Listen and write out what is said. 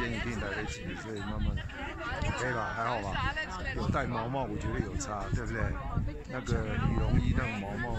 间一定来得及，所以慢慢可以吧，还好吧。有戴毛毛，我觉得有差，对不对？那个羽绒衣那个毛毛。